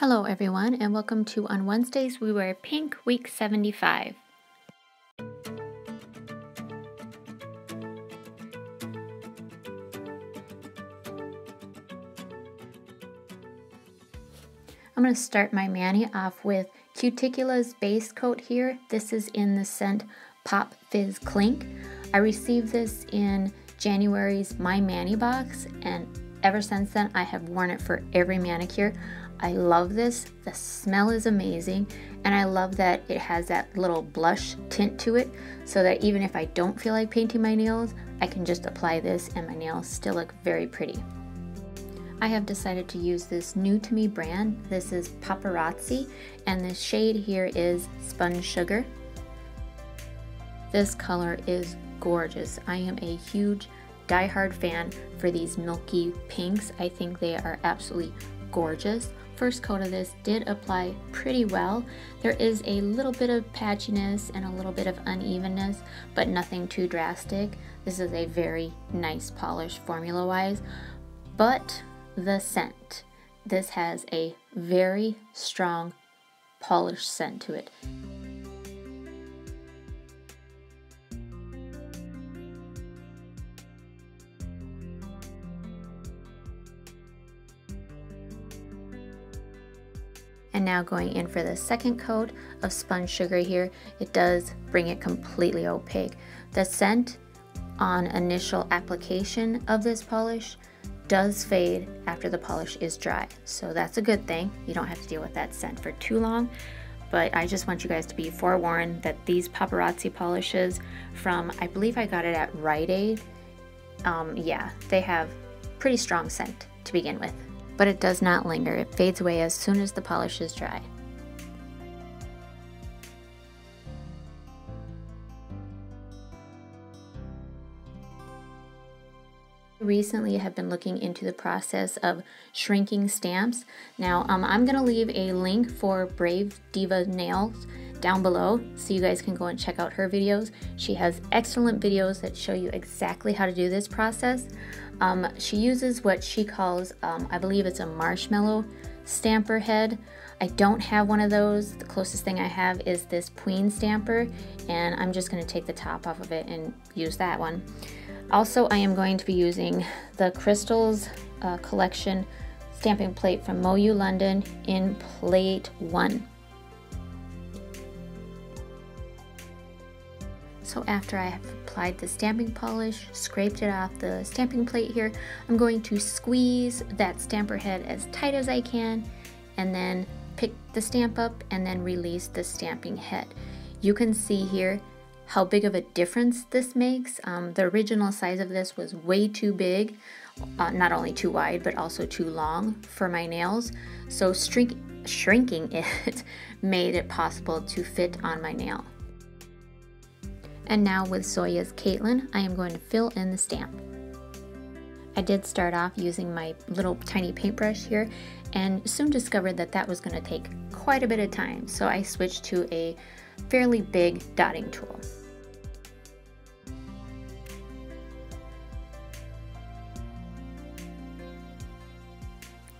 Hello everyone and welcome to On Wednesdays We Wear Pink Week 75. I'm going to start my mani off with Cuticula's base coat here. This is in the scent Pop Fizz Clink. I received this in January's My Mani box and ever since then I have worn it for every manicure. I love this. The smell is amazing. And I love that it has that little blush tint to it so that even if I don't feel like painting my nails, I can just apply this and my nails still look very pretty. I have decided to use this new to me brand. This is Pop-arazzi and the shade here is Spun Sugar. This color is gorgeous. I am a huge die-hard fan for these milky pinks. I think they are absolutely gorgeous. First coat of this did apply pretty well. There is a little bit of patchiness and a little bit of unevenness, but nothing too drastic. This is a very nice polish formula-wise, but the scent. This has a very strong polish scent to it. And now going in for the second coat of spun sugar here, it does bring it completely opaque. The scent on initial application of this polish does fade after the polish is dry. So that's a good thing. You don't have to deal with that scent for too long. But I just want you guys to be forewarned that these Pop-arazzi polishes from, I believe I got it at Rite Aid. Um, yeah, they have pretty strong scent to begin with but it does not linger. It fades away as soon as the polish is dry. recently have been looking into the process of shrinking stamps. Now, um, I'm going to leave a link for Brave Diva Nails down below so you guys can go and check out her videos. She has excellent videos that show you exactly how to do this process. Um, she uses what she calls, um, I believe it's a marshmallow stamper head. I don't have one of those. The closest thing I have is this Pueen stamper, and I'm just going to take the top off of it and use that one. Also, I am going to be using the Crystals uh, Collection stamping plate from MoYou London in plate 1. So after I have applied the stamping polish, scraped it off the stamping plate here, I'm going to squeeze that stamper head as tight as I can and then pick the stamp up and then release the stamping head. You can see here how big of a difference this makes. Um, the original size of this was way too big, uh, not only too wide, but also too long for my nails. So shrinking it made it possible to fit on my nail. And now with Zoya's Caitlin, I am going to fill in the stamp. I did start off using my little tiny paintbrush here and soon discovered that that was going to take quite a bit of time, so I switched to a fairly big dotting tool.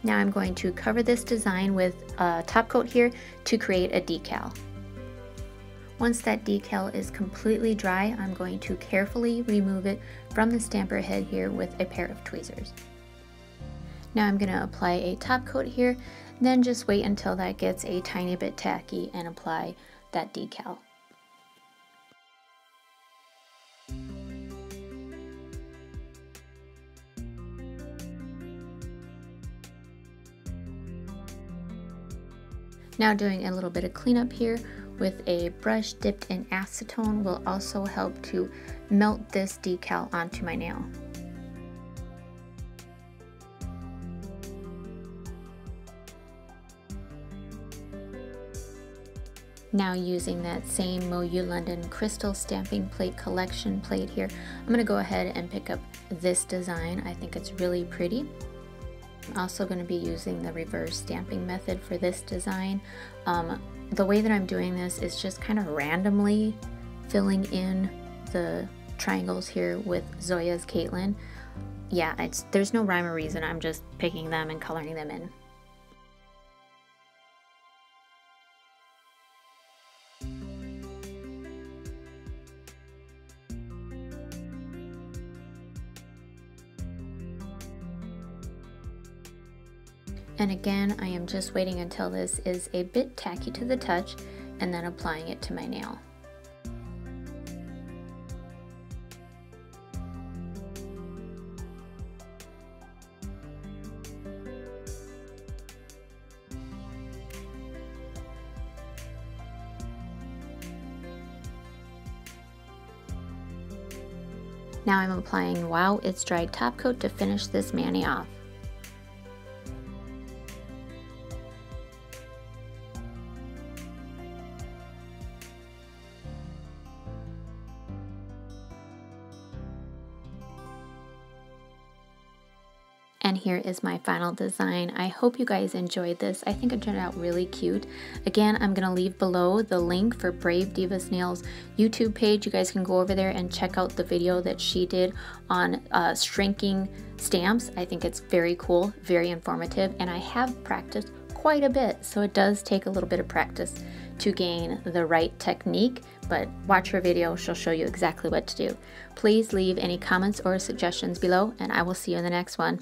Now I'm going to cover this design with a top coat here to create a decal. Once that decal is completely dry, I'm going to carefully remove it from the stamper head here with a pair of tweezers. Now I'm going to apply a top coat here, then just wait until that gets a tiny bit tacky and apply that decal. Now doing a little bit of cleanup here with a brush dipped in acetone will also help to melt this decal onto my nail. Now using that same MoYou London Crystal Stamping Plate Collection plate here, I'm going to go ahead and pick up this design. I think it's really pretty. I'm also going to be using the reverse stamping method for this design. Um, the way that I'm doing this is just kind of randomly filling in the triangles here with Zoya's Caitlin. Yeah, it's, there's no rhyme or reason. I'm just picking them and coloring them in. And again, I am just waiting until this is a bit tacky to the touch and then applying it to my nail. Now I'm applying Wow It's Dried top coat to finish this mani off. And here is my final design. I hope you guys enjoyed this. I think it turned out really cute. Again, I'm gonna leave below the link for BravesDiva Nails YouTube page. You guys can go over there and check out the video that she did on uh, shrinking stamps. I think it's very cool, very informative, and I have practiced quite a bit, so it does take a little bit of practice to gain the right technique, but watch her video, she'll show you exactly what to do. Please leave any comments or suggestions below, and I will see you in the next one.